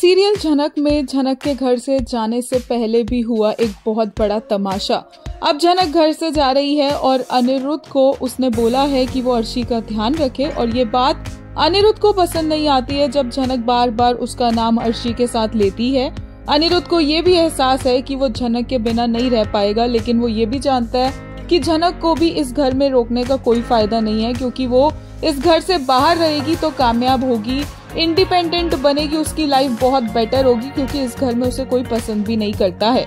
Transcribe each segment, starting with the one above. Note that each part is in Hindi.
सीरियल झनक में झनक के घर से जाने से पहले भी हुआ एक बहुत बड़ा तमाशा। अब झनक घर से जा रही है और अनिरुद्ध को उसने बोला है कि वो अर्शी का ध्यान रखे और ये बात अनिरुद्ध को पसंद नहीं आती है जब झनक बार बार उसका नाम अर्शी के साथ लेती है। अनिरुद्ध को ये भी एहसास है कि वो झनक के बिना नहीं रह पाएगा, लेकिन वो ये भी जानता है कि झनक को भी इस घर में रोकने का कोई फ़ायदा नहीं है, क्योंकि वो इस घर से बाहर रहेगी तो कामयाब होगी इंडिपेंडेंट बनेगी, उसकी लाइफ बहुत बेटर होगी, क्योंकि इस घर में उसे कोई पसंद भी नहीं करता है।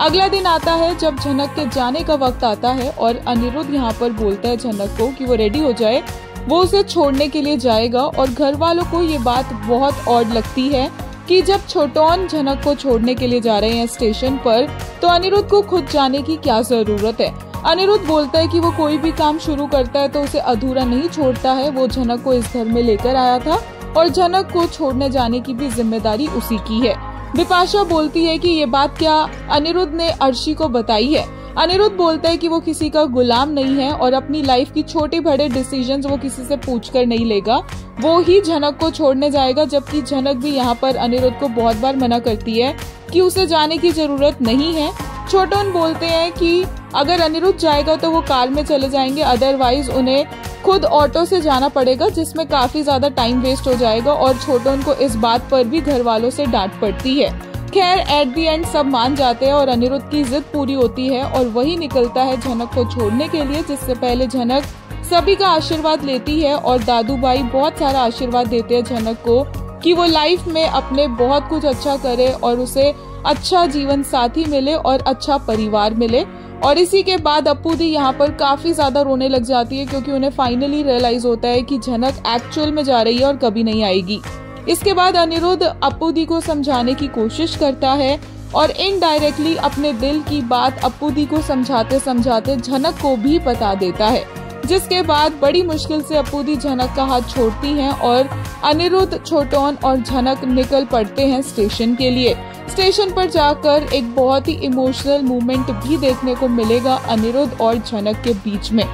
अगला दिन आता है जब झनक के जाने का वक्त आता है और अनिरुद्ध यहाँ पर बोलता है झनक को कि वो रेडी हो जाए। वो उसे छोड़ने के लिए जाएगा और घर वालों को ये बात बहुत ऑड लगती है कि जब छोटौन झनक को छोड़ने के लिए जा रहे हैं स्टेशन पर तो अनिरुद्ध को खुद जाने की क्या ज़रूरत है? अनिरुद्ध बोलता है कि वो कोई भी काम शुरू करता है तो उसे अधूरा नहीं छोड़ता है। वो झनक को इस घर में लेकर आया था और जनक को छोड़ने जाने की भी ज़िम्मेदारी उसी की है। बिपाशा बोलती है कि ये बात क्या अनिरुद्ध ने अर्शी को बताई है? अनिरुद्ध बोलता है कि वो किसी का गुलाम नहीं है और अपनी लाइफ की छोटे बड़े डिसीज़न वो किसी से पूछ कर नहीं लेगा। वो ही झनक को छोड़ने जाएगा, जबकि झनक भी यहाँ पर अनिरुद्ध को बहुत बार मना करती है कि उसे जाने की ज़रूरत नहीं है। छोटन बोलते हैं कि अगर अनिरुद्ध जाएगा तो वो कार में चले जाएँगे अदरवाइज़ उन्हें खुद ऑटो से जाना पड़ेगा, जिसमें काफ़ी ज़्यादा टाइम वेस्ट हो जाएगा और छोटन को इस बात पर भी घर वालों से डांट पड़ती है। खैर एट दी एंड सब मान जाते हैं और अनिरुद्ध की जिद पूरी होती है और वही निकलता है झनक को छोड़ने के लिए, जिससे पहले झनक सभी का आशीर्वाद लेती है और दादू भाई बहुत सारा आशीर्वाद देते हैं झनक को कि वो लाइफ में अपने बहुत कुछ अच्छा करे और उसे अच्छा जीवन साथी मिले और अच्छा परिवार मिले। और इसी के बाद अपू दी यहाँ पर काफ़ी ज़्यादा रोने लग जाती है क्योंकि उन्हें फाइनली रियलाइज़ होता है कि झनक एक्चुअल में जा रही है और कभी नहीं आएगी। इसके बाद अनिरुद्ध अपू दी को समझाने की कोशिश करता है और इनडायरेक्टली अपने दिल की बात अपू दी को समझाते समझाते झनक को भी बता देता है। जिसके बाद बड़ी मुश्किल से अपूदी झनक का हाथ छोड़ती हैं और अनिरुद्ध, छोटौन और झनक निकल पड़ते हैं स्टेशन के लिए। स्टेशन पर जाकर एक बहुत ही इमोशनल मूवमेंट भी देखने को मिलेगा अनिरुद्ध और झनक के बीच में।